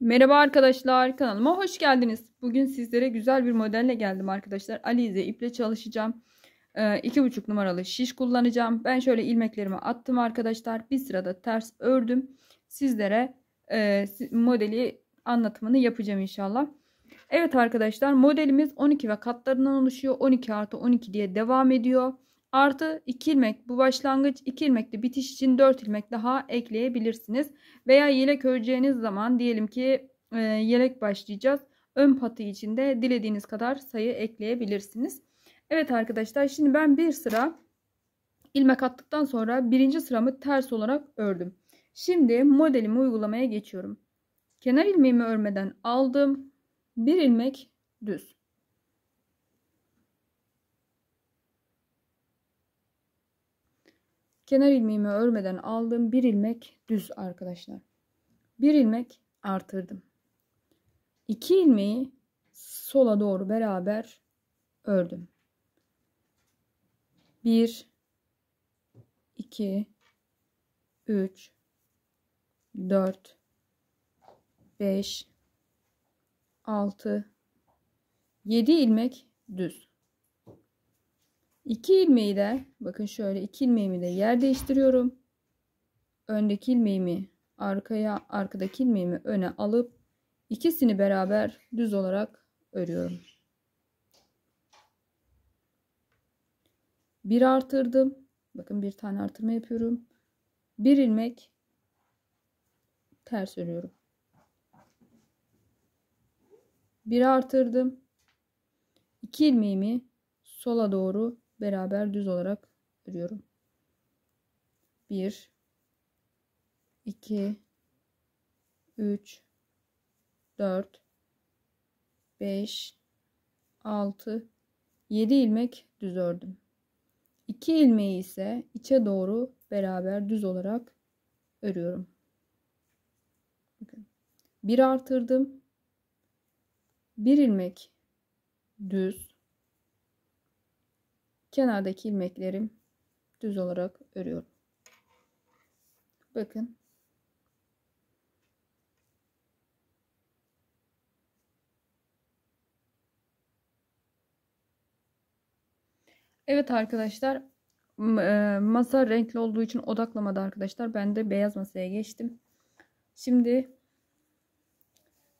Merhaba arkadaşlar kanalıma hoş geldiniz. Bugün sizlere güzel bir modelle geldim arkadaşlar. Alize iple çalışacağım. Ee, iki buçuk numaralı şiş kullanacağım. Ben şöyle ilmeklerimi attım arkadaşlar. Bir sırada ters ördüm. Sizlere e, modeli anlatımını yapacağım inşallah. Evet arkadaşlar modelimiz 12 ve katlarından oluşuyor. 12 artı 12 diye devam ediyor. Artı 2 ilmek bu başlangıç 2 ilmekli bitiş için 4 ilmek daha ekleyebilirsiniz. Veya yelek öreceğiniz zaman diyelim ki e, yelek başlayacağız. Ön patı için de dilediğiniz kadar sayı ekleyebilirsiniz. Evet arkadaşlar şimdi ben bir sıra ilmek attıktan sonra birinci sıramı ters olarak ördüm. Şimdi modelimi uygulamaya geçiyorum. Kenar ilmeğimi örmeden aldım. Bir ilmek düz. Kenar ilmeğimi örmeden aldım. Bir ilmek düz arkadaşlar. Bir ilmek artırdım. İki ilmeği sola doğru beraber ördüm. Bir, iki, üç, dört, beş, altı, yedi ilmek düz. 2 ilmeği de bakın şöyle 2 ilmeğimi de yer değiştiriyorum. Öndeki ilmeğimi arkaya arkadaki ilmeğimi öne alıp ikisini beraber düz olarak örüyorum. Bir artırdım. Bakın bir tane artırma yapıyorum. Bir ilmek ters örüyorum. Bir artırdım. İki ilmeğimi sola doğru beraber düz olarak örüyorum. 1 2 3 4 5 6 7 ilmek düz ördüm. 2 ilmeği ise içe doğru beraber düz olarak örüyorum. Bakın. Bir artırdım. Bir ilmek düz kenardaki ilmeklerim düz olarak örüyorum. Bakın. Evet arkadaşlar e, masa renkli olduğu için odaklamadı arkadaşlar. Ben de beyaz masaya geçtim. Şimdi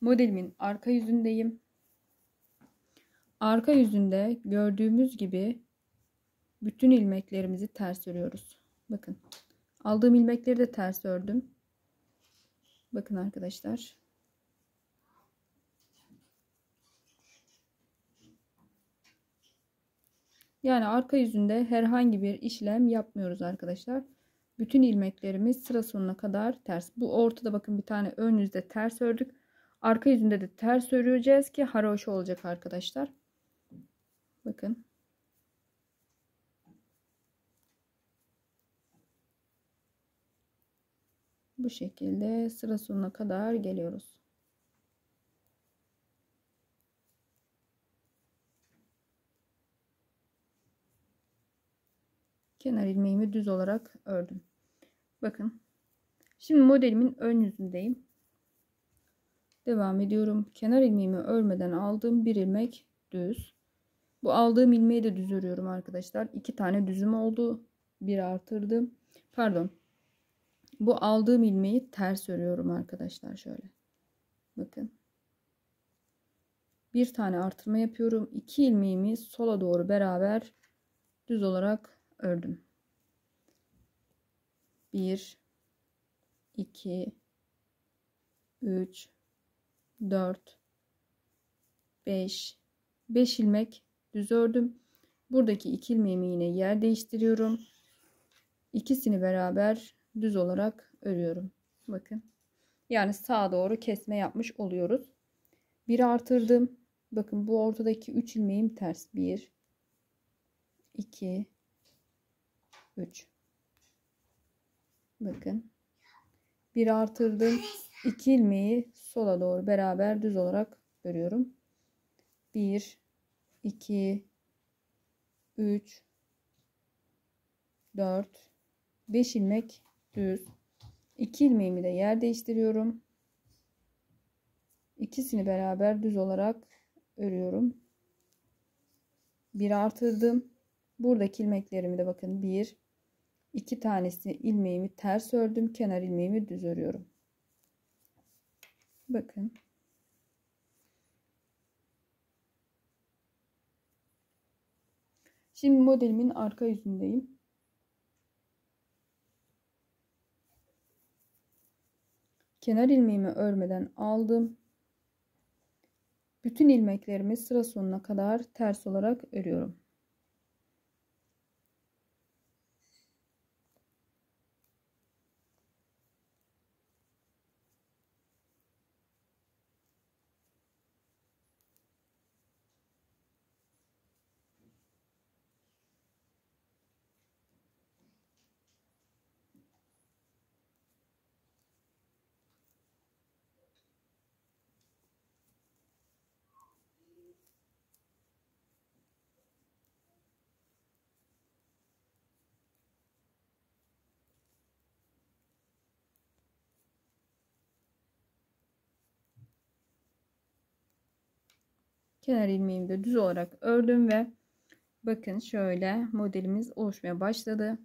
modelimin arka yüzündeyim. Arka yüzünde gördüğümüz gibi bütün ilmeklerimizi ters örüyoruz. Bakın. Aldığım ilmekleri de ters ördüm. Bakın arkadaşlar. Yani arka yüzünde herhangi bir işlem yapmıyoruz arkadaşlar. Bütün ilmeklerimiz sıra sonuna kadar ters. Bu ortada bakın bir tane ön yüzde ters ördük. Arka yüzünde de ters öreceğiz ki haroş olacak arkadaşlar. Bakın. Bu şekilde sıra sonuna kadar geliyoruz. Kenar ilmeğimi düz olarak ördüm. Bakın. Şimdi modelimin ön yüzündeyim. Devam ediyorum. Kenar ilmeğimi örmeden aldığım bir ilmek düz. Bu aldığım ilmeği de düz örüyorum arkadaşlar. İki tane düzüm oldu. Bir artırdım. Pardon. Bu aldığım ilmeği ters örüyorum arkadaşlar şöyle. Bakın. Bir tane artırma yapıyorum. İki ilmeğimi sola doğru beraber düz olarak ördüm. 1 2 3 4 5 5 ilmek düz ördüm. Buradaki iki ilmeğimi yine yer değiştiriyorum. İkisini beraber düz olarak örüyorum. Bakın. Yani sağa doğru kesme yapmış oluyoruz. Bir artırdım. Bakın bu ortadaki 3 ilmeğim ters. 1 2 3 Bakın. Bir artırdım. 2 ilmeği sola doğru beraber düz olarak örüyorum. 1 2 3 4 5 ilmek düz. 2 ilmeğimi de yer değiştiriyorum. İkisini beraber düz olarak örüyorum. Bir artırdım. Buradaki ilmeklerimi de bakın bir, iki tanesi ilmeğimi ters ördüm. Kenar ilmeğimi düz örüyorum. Bakın. Şimdi modelimin arka yüzündeyim. Kenar ilmeğimi örmeden aldım. Bütün ilmeklerimi sıra sonuna kadar ters olarak örüyorum. Kenar ilmeğimi de düz olarak ördüm ve bakın şöyle modelimiz oluşmaya başladı.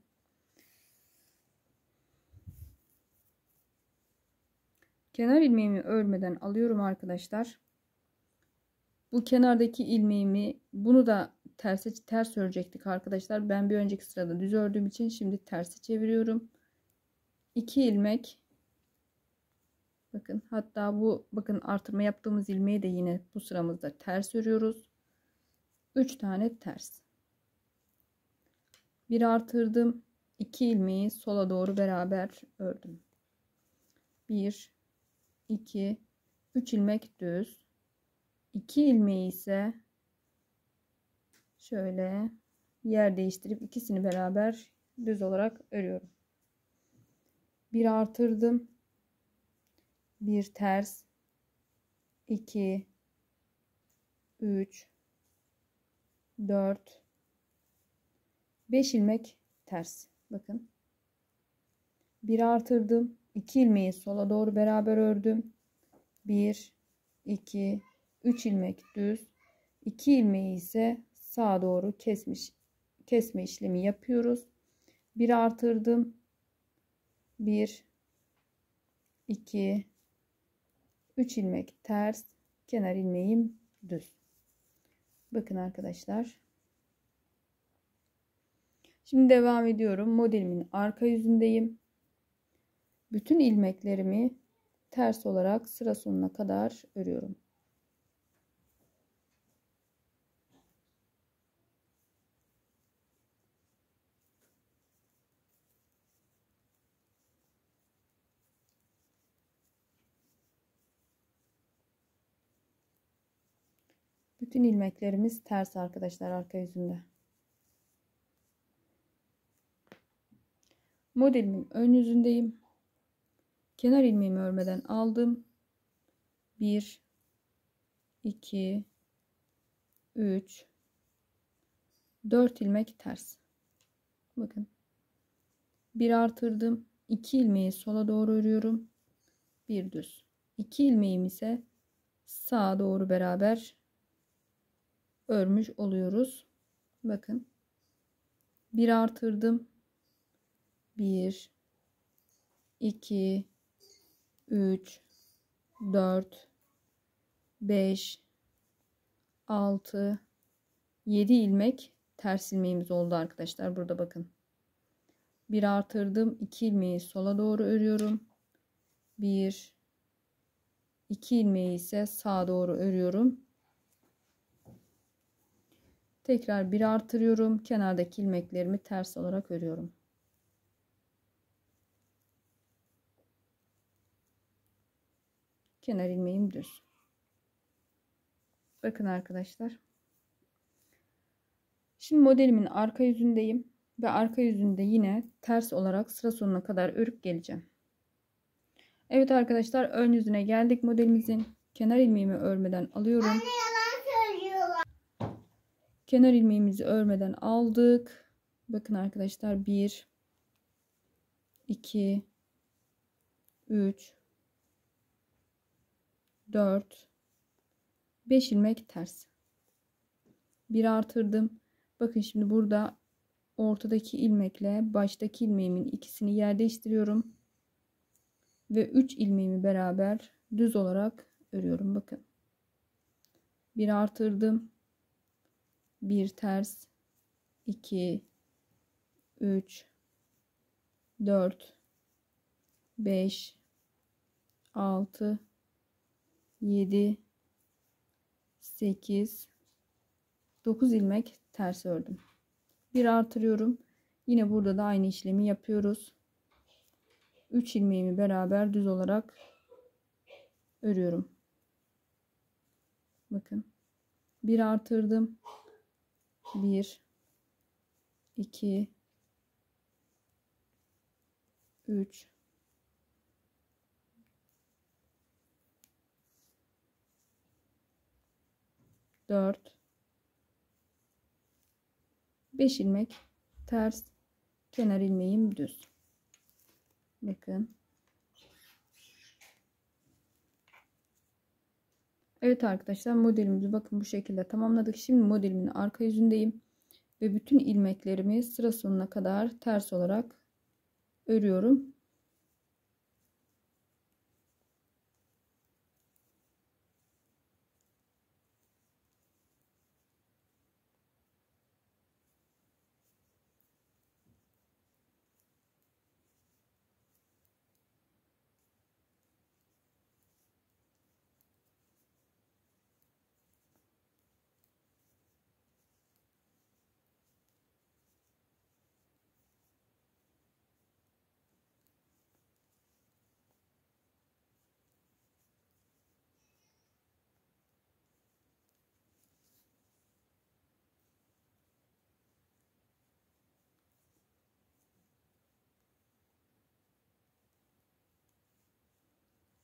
Kenar ilmeğimi örmeden alıyorum arkadaşlar. Bu kenardaki ilmeğimi bunu da terse ters örecektik arkadaşlar. Ben bir önceki sırada düz ördüğüm için şimdi tersi çeviriyorum. 2 ilmek Bakın hatta bu bakın artırma yaptığımız ilmeği de yine bu sıramızda ters örüyoruz. 3 tane ters. Bir artırdım. 2 ilmeği sola doğru beraber ördüm. 1 2 3 ilmek düz. 2 ilmeği ise şöyle yer değiştirip ikisini beraber düz olarak örüyorum. Bir artırdım bir ters. 2 3 4 5 ilmek ters. Bakın. Bir artırdım. 2 ilmeği sola doğru beraber ördüm. 1 2 3 ilmek düz. 2 ilmeği ise sağa doğru kesmiş kesme işlemi yapıyoruz. Bir artırdım. 1 2 3 ilmek ters kenar ilmeğim düz. Bakın arkadaşlar. Şimdi devam ediyorum. Modelimin arka yüzündeyim. Bütün ilmeklerimi ters olarak sıra sonuna kadar örüyorum Bütün ilmeklerimiz ters arkadaşlar arka yüzünde. Modelimin ön yüzündeyim. Kenar ilmeğimi örmeden aldım. 1 2 3 4 ilmek ters. Bakın. Bir artırdım. 2 ilmeği sola doğru örüyorum. Bir düz. 2 ilmeğim ise sağa doğru beraber örmüş oluyoruz. Bakın. Bir artırdım. 1 2 3 4 5 6 7 ilmek ters ilmeğimiz oldu arkadaşlar. Burada bakın. Bir artırdım. 2 ilmeği sola doğru örüyorum. 1 2 ilmeği ise sağa doğru örüyorum. Tekrar bir artırıyorum. Kenardaki ilmeklerimi ters olarak örüyorum. Kenar ilmeğim düz. Bakın arkadaşlar. Şimdi modelimin arka yüzündeyim ve arka yüzünde yine ters olarak sıra sonuna kadar örüp geleceğim. Evet arkadaşlar ön yüzüne geldik modelimizin. Kenar ilmeğimi örmeden alıyorum. Anne. Kenar ilmeğimizi örmeden aldık. Bakın arkadaşlar 1 2 3 4 5 ilmek ters. Bir artırdım. Bakın şimdi burada ortadaki ilmekle baştaki ilmeğimin ikisini yer değiştiriyorum. Ve 3 ilmeğimi beraber düz olarak örüyorum. Bakın. Bir artırdım. Bir ters. 2 3 4 5 6 7 8 9 ilmek ters ördüm. Bir artırıyorum. Yine burada da aynı işlemi yapıyoruz. 3 ilmeğimi beraber düz olarak örüyorum. Bakın. Bir artırdım. 1 2 3 4 5 ilmek ters kenar ilmeğim düz. Bakın Evet arkadaşlar modelimizi bakın bu şekilde tamamladık. Şimdi modelimin arka yüzündeyim ve bütün ilmeklerimi sıra sonuna kadar ters olarak örüyorum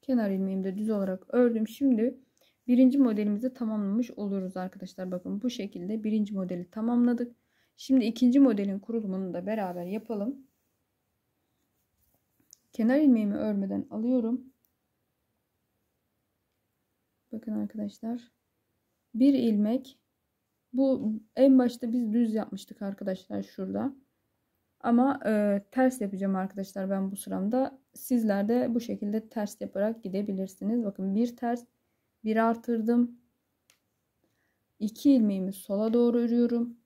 kenar ilmeğimi de düz olarak ördüm. Şimdi birinci modelimizi tamamlamış oluyoruz arkadaşlar. Bakın bu şekilde birinci modeli tamamladık. Şimdi ikinci modelin kurulumunu da beraber yapalım. Kenar ilmeğimi örmeden alıyorum. Bakın arkadaşlar. Bir ilmek. Bu en başta biz düz yapmıştık arkadaşlar şurada. Ama e, ters yapacağım arkadaşlar ben bu sıramda. Sizler de bu şekilde ters yaparak gidebilirsiniz. Bakın bir ters bir artırdım. 2 ilmeğimi sola doğru örüyorum.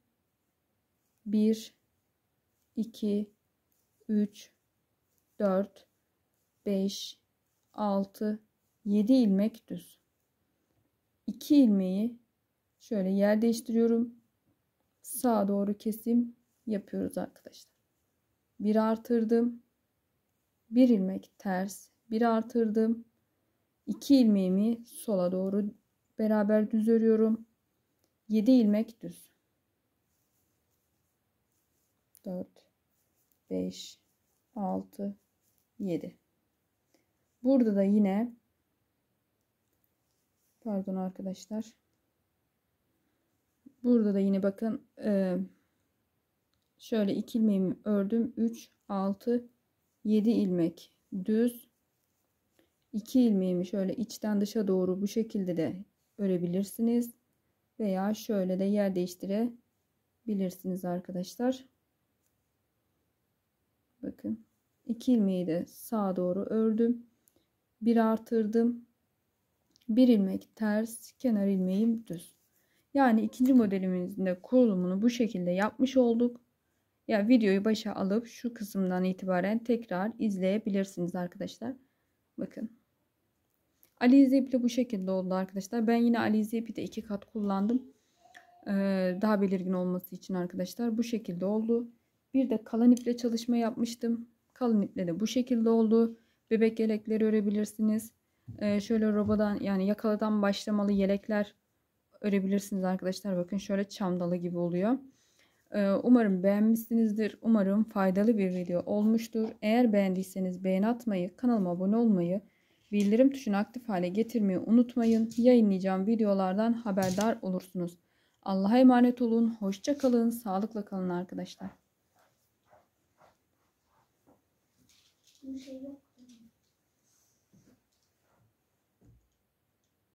1 2 3 4 5 6 7 ilmek düz. 2 ilmeği şöyle yer değiştiriyorum. Sağa doğru kesim yapıyoruz arkadaşlar bir artırdım. Bir ilmek ters bir artırdım. İki ilmeğimi sola doğru beraber düz örüyorum. 7 ilmek düz. 4 5 6 7 burada da yine pardon arkadaşlar. Burada da yine bakın e, şöyle iki ilmeğimi ördüm. 3 6 7 ilmek. Düz. 2 ilmeğimi şöyle içten dışa doğru bu şekilde de örebilirsiniz. Veya şöyle de yer değiştirebilirsiniz arkadaşlar. Bakın 2 ilmeği de sağa doğru ördüm. Bir artırdım. Bir ilmek ters kenar ilmeğim düz. Yani ikinci modelimizin de kurulumunu bu şekilde yapmış olduk ya videoyu başa alıp şu kısımdan itibaren tekrar izleyebilirsiniz arkadaşlar. Bakın. Alize ipi bu şekilde oldu arkadaşlar. Ben yine alize ipi de iki kat kullandım. Ee, daha belirgin olması için arkadaşlar. Bu şekilde oldu. Bir de kalın iple çalışma yapmıştım. Kalın iple de bu şekilde oldu. Bebek yelekleri örebilirsiniz. Ee, şöyle robadan yani yakalıdan başlamalı yelekler örebilirsiniz arkadaşlar. Bakın şöyle çam gibi oluyor. Ee, umarım beğenmişsinizdir. Umarım faydalı bir video olmuştur. Eğer beğendiyseniz beğen atmayı, kanalıma abone olmayı, bildirim tuşunu aktif hale getirmeyi unutmayın. Yayınlayacağım videolardan haberdar olursunuz. Allah'a emanet olun. Hoşça kalın. Sağlıkla kalın arkadaşlar. Bir şey yok.